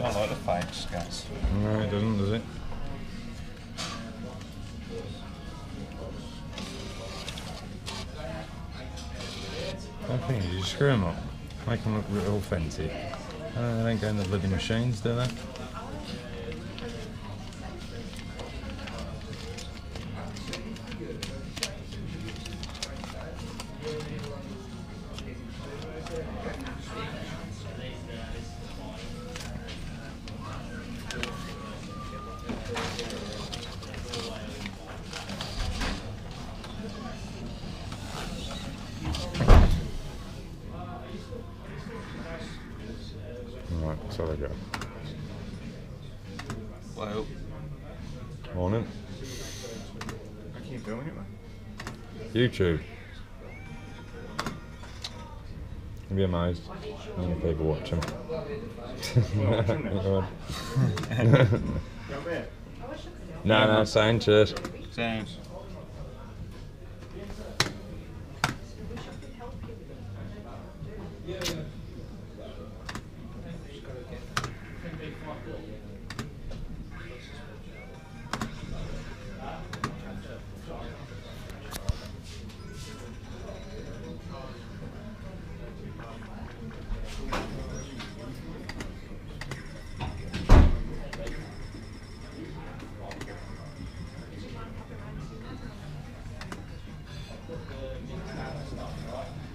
like the fakes, guys. No, it doesn't, does it? I think you just screw them up, make them look real fancy. Uh, they don't go in the bloody machines, do they? Right, so they go. Well, Morning. I keep doing it, man. YouTube. You'd be amazed how many people watch them. no, no, saying cheers. Sounds. stuff, right?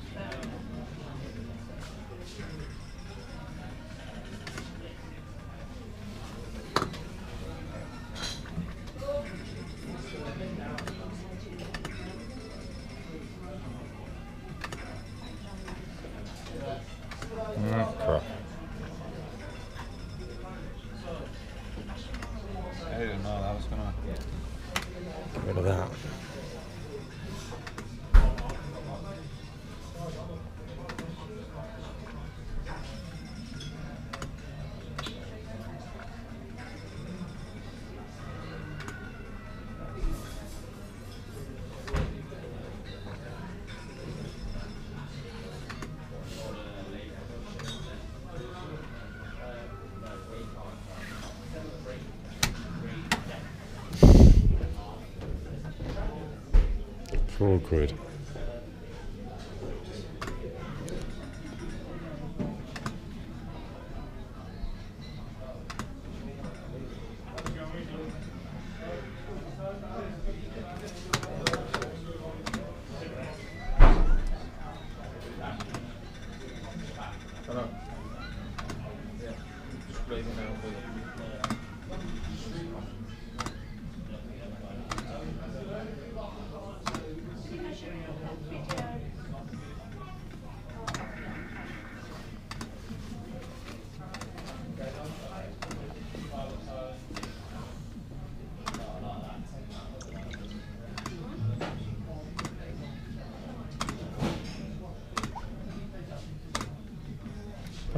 Four quid.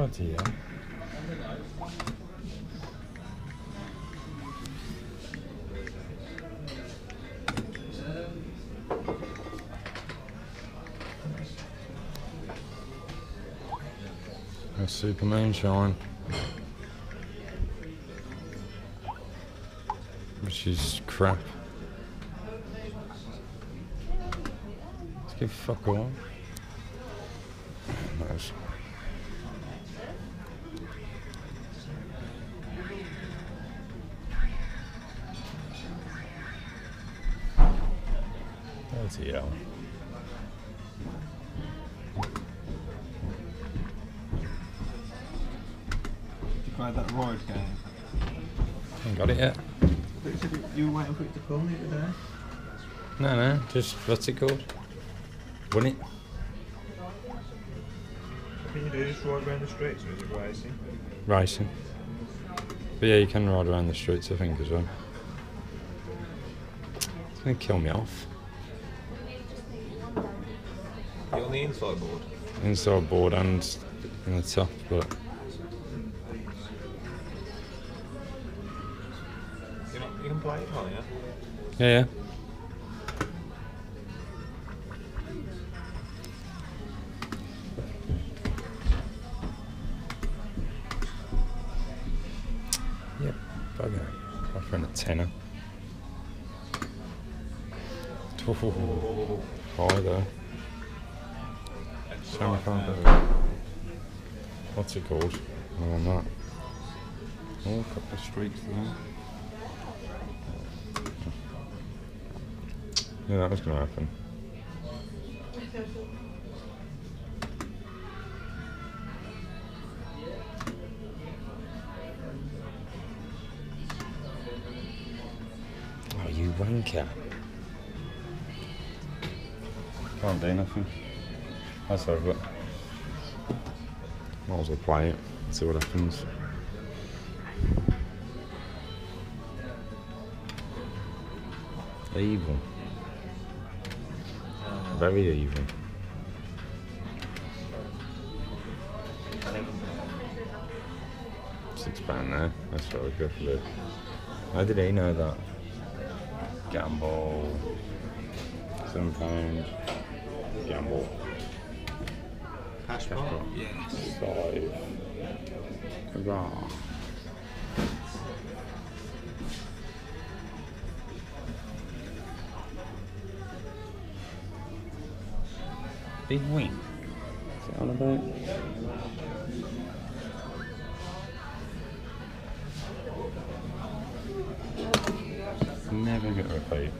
Bloody hell. A super moonshine. Which is crap. Let's give fuck all. Bloody hell. You played that road game. Haven't got it yet. You you- you were waiting for it to come the other day. No, no, just what's it called? Win it? Can you do? Just ride around the streets or is it racing? Racing. But yeah, you can ride around the streets, I think, as well. It's gonna kill me off. The inside board. Inside board and in the top, but You're not, you can play it, can't you? yeah, yeah. Yeah, bugger. Offering a tenner. Oh, high though. Samarkand. What's it called? Oh, on that. Oh, a couple of streaks there. Yeah, that was going to happen. Oh, you wanker. Can't do nothing. That's over it. Might as well play it, see what happens. Evil. Very evil. Six pound there. That's what we go for. How did he know that? Gamble. Seven pound. Gamble. Passport? Yes. Five. Hurrah. Big win. What's it on about? Never get a repeat.